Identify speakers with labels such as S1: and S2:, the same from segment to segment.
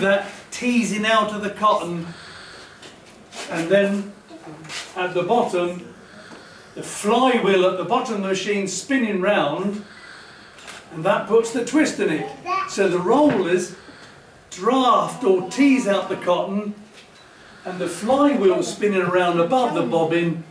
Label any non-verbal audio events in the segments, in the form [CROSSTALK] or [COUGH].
S1: that teasing out of the cotton and then at the bottom the flywheel at the bottom of the machine spinning round and that puts the twist in it. So the rollers draft or tease out the cotton and the flywheel spinning around above the bobbin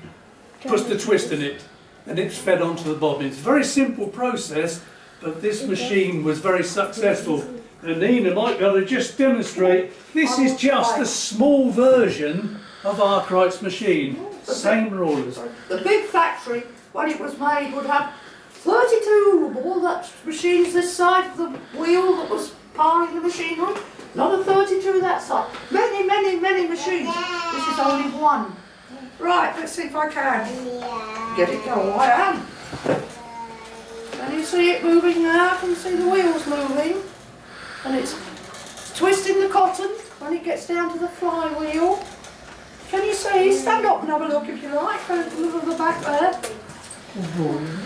S1: puts the twist in it and it's fed onto the bobbin. It's a very simple process but this machine was very successful. And Nina might be able to just demonstrate, this is just a small version of Arkwright's machine. Same rollers.
S2: The big factory, when it was made, would have 32 all that machines this side of the wheel that was powering the machinery. Another 32 that side. Many, many, many machines. This is only one. Right, let's see if I can get it going. I am. Can you see it moving now? Can you see the wheels moving? And it's twisting the cotton when it gets down to the flywheel. Can you see? Stand up and have a look if you like. Go to at the back there.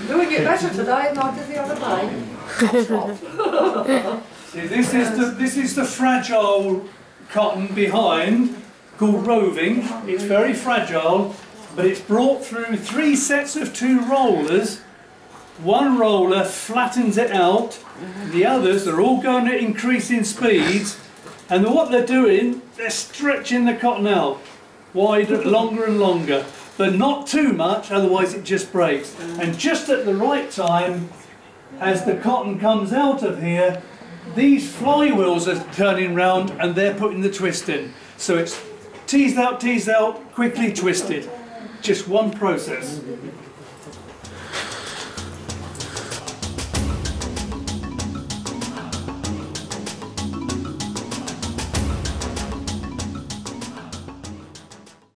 S2: Doing it better today than I did the other day. [LAUGHS]
S1: See, this is the this is the fragile cotton behind called roving. It's very fragile, but it's brought through three sets of two rollers. One roller flattens it out, the others are all going at increasing speeds, and what they're doing, they're stretching the cotton out wider, longer and longer, but not too much, otherwise it just breaks. And just at the right time, as the cotton comes out of here, these flywheels are turning round and they're putting the twist in. So it's teased out, teased out, quickly twisted. Just one process.